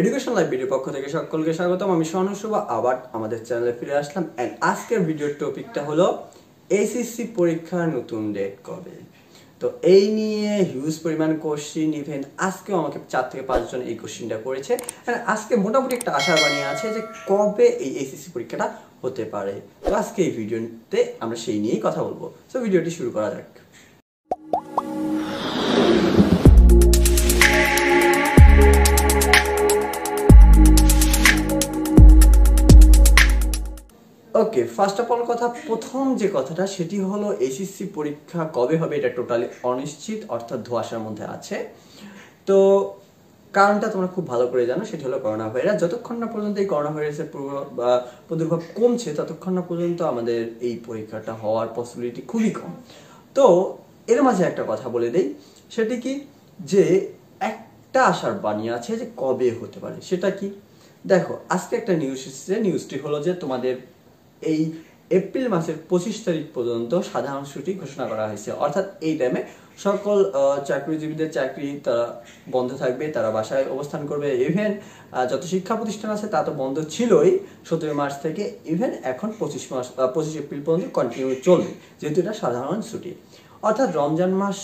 Education live ভিডিওর পক্ষ থেকে সকলকে স্বাগতম। আমি সনু শুভ, আবার আমাদের চ্যানেলে ফিরে আসলাম। এন্ড আজকের ভিডিওর টপিকটা হলো এসএসসি পরীক্ষার নতুন ডেট কবে? তো এই নিয়ে হিউজ পরিমাণ কোশ্চিন ইভেন আজকেও আমাকে চার থেকে পাঁচজন এই কোশ্চিনটা করেছে। And আজকে মোটামুটি একটা আশা বানিয়ে আছে যে কবে এই এসএসসি পরীক্ষাটা হতে পারে। তো আজকে এই ভিডিওতে আমরা সেই নিয়েই কথা বলব। তো ভিডিওটি শুরু করা যাক। ওকে ফার্স্ট অফ অল কথা, প্রথম যে কথাটা, সেটি হলো এসএসসি পরীক্ষা কবে হবে এটা টোটালি অনিশ্চিত, অর্থাৎ ধোঁয়াশার মধ্যে আছে। তো কারণটা তোমরা খুব ভালো করে জানো, সেটি হলো করোনা ভাইরাস যতক্ষণ না পর্যন্ত এই করোনা ভাইরাসের প্রাদুর্ভাব কমছে, ততক্ষণ না পর্যন্ত আমাদের এই পরীক্ষাটা হওয়ার পসিবিলিটি খুবই কম। তো এর মাঝে একটা কথা বলে দেই, সেটি কি? যে একটা আশার বাণী আছে যে কবে হতে পারে, সেটা কি? দেখো, আজকে একটা নিউজ এসেছে নিউজটি হলো যে তোমাদের এই এপ্রিল মাসের পঁচিশ তারিখ পর্যন্ত সাধারণ ছুটি ঘোষণা করা হয়েছে। অর্থাৎ এই টাইমে সকল চাকরিজীবীদের চাকরি তারা বন্ধ থাকবে, তারা বাসায় অবস্থান করবে। ইভেন যত শিক্ষা প্রতিষ্ঠান আছে তা তো বন্ধ ছিলই সতেরো মার্চ থেকে। ইভেন এখন পঁচিশ মাস পঁচিশ এপ্রিল পর্যন্ত কন্টিনিউ চলবে, যেহেতু এটা সাধারণ ছুটি। অর্থাৎ রমজান মাস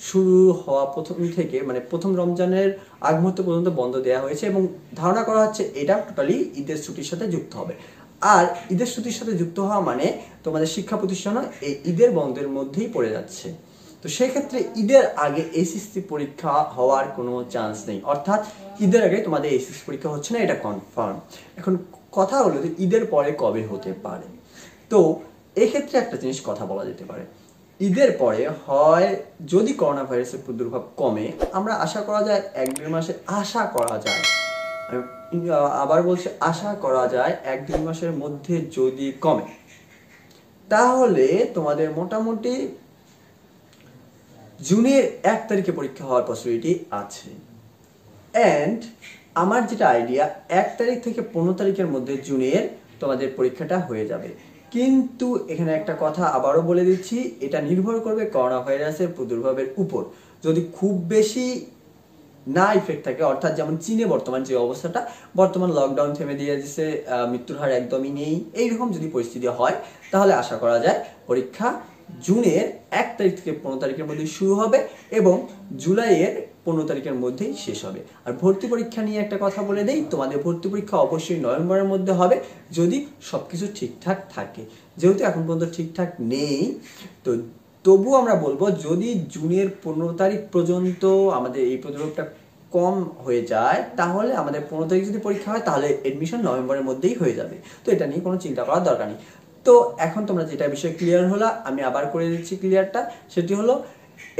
শুরু হওয়া প্রথম থেকে মানে প্রথম রমজানের আগ মুহূর্ত পর্যন্ত বন্ধ দেওয়া হয়েছে এবং ধারণা করা হচ্ছে এটা টোটালি ঈদের ছুটির সাথে যুক্ত হবে। আর ঈদের ছুটির সাথে যুক্ত হওয়া মানে তোমাদের শিক্ষা প্রতিষ্ঠানও এই ঈদের বন্ধের মধ্যেই পড়ে যাচ্ছে। তো সেক্ষেত্রে ঈদের আগে এসএসসি পরীক্ষা হওয়ার কোনো চান্স নেই। অর্থাৎ ঈদের আগে তোমাদের এসএসসি পরীক্ষা হচ্ছে না, এটা কনফার্ম এখন কথা হলো যে ঈদের পরে কবে হতে পারে? তো এক্ষেত্রে একটা জিনিস কথা বলা যেতে পারে। ঈদের পরে হয় যদি করোনা ভাইরাসের প্রাদুর্ভাব কমে, আমরা আশা করা যায় এক দেড় মাসে আশা করা যায়। আবার বলছি, আশা করা যায় এক দুই মাসের মধ্যে যদি কমে। তাহলে তোমাদের মোটামুটি জুনের এক তারিখে পরীক্ষা হওয়ার পসিবিলিটি আছে। অ্যান্ড আমার যেটা আইডিয়া এক তারিখ থেকে পনেরো তারিখের মধ্যে জুনের তোমাদের পরীক্ষাটা হয়ে যাবে। কিন্তু এখানে একটা কথা আবারও বলে দিচ্ছি, এটা নির্ভর করবে করোনা ভাইরাসের প্রাদুর্ভাবের উপর। যদি খুব বেশি না ইফেক্ট থাকে অর্থাৎ যেমন চীনে বর্তমান যে অবস্থাটা বর্তমান লকডাউন থেমে দিয়ে আহ, মৃত্যুর হার একদমই নেই। এইরকম যদি পরিস্থিতি হয় তাহলে আশা করা যায় পরীক্ষা জুনের এক তারিখ থেকে পনেরো তারিখের মধ্যে শুরু হবে এবং জুলাইয়ের পনেরো তারিখের মধ্যেই শেষ হবে। আর ভর্তি পরীক্ষা নিয়ে একটা কথা বলে দেই তোমাদের ভর্তি পরীক্ষা অবশ্যই নভেম্বরের মধ্যে হবে যদি সবকিছু ঠিকঠাক থাকে। যেহেতু এখন পর্যন্ত ঠিকঠাক নেই তো তবু আমরা বলব, যদি জুনের পনেরো তারিখ পর্যন্ত আমাদের এই প্রতিরোধটা কম হয়ে যায়, তাহলে আমাদের পনেরো তারিখ যদি পরীক্ষা হয়, তাহলে এডমিশন নভেম্বরের মধ্যেই হয়ে যাবে। তো এটা নিয়ে কোনো চিন্তা করার দরকার নেই। তো এখন তোমরা যেটা বিষয়ে ক্লিয়ার হলো, আমি আবার করে দিচ্ছি ক্লিয়ারটা সেটি হলো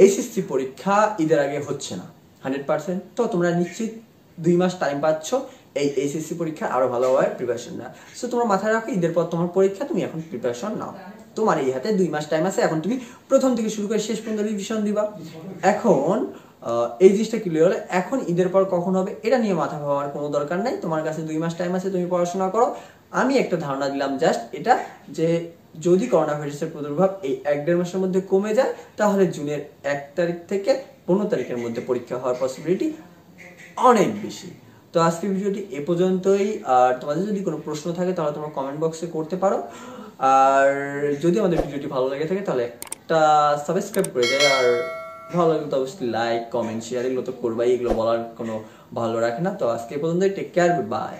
এইচএসসি পরীক্ষা ঈদের আগে হচ্ছে না হান্ড্রেড পার্সেন্ট তো তোমরা নিশ্চিত দুই মাস টাইম পাচ্ছ, এই এইচএসসি পরীক্ষা আরও ভালোভাবে প্রিপারেশন নেওয়া সো তোমরা মাথায় রাখো, ঈদের পর তোমার পরীক্ষা, তুমি এখন প্রিপারেশন নাও। তোমার এই হাতে দুই মাস টাইম আছে। এখন তুমি প্রথম থেকে শুরু করে শেষ পর্যন্ত রিভিশন দিবা। এখন এই জিনিসটা ক্লিয়ার হলে। এখন ঈদের পর কখন হবে, এটা নিয়ে মাথা ভাবার কোনো দরকার নাই। তোমার কাছে দুই মাস টাইম আছে, তুমি পড়াশোনা করো। আমি একটা ধারণা দিলাম জাস্ট এটা যে, যদি করোনা ভাইরাসের প্রাদুর্ভাব এই এক দেড় মাসের মধ্যে কমে যায়, তাহলে জুনের এক তারিখ থেকে পনেরো তারিখের মধ্যে পরীক্ষা হওয়ার পসিবিলিটি অনেক বেশি। তো আজকের ভিডিওটি এ পর্যন্তই। আর তোমাদের যদি কোনো প্রশ্ন থাকে, তাহলে তোমরা কমেন্ট বক্সে করতে পারো। আর যদি আমাদের ভিডিওটি ভালো লেগে থাকে, তাহলে একটা সাবস্ক্রাইব করে যায় আর ভালো লাগলে তো অবশ্যই লাইক কমেন্ট শেয়ার এগুলো তো করবাই। এগুলো বলার কোনো ভালো রাখে না। তো আজকে এ পর্যন্তই। Take care bye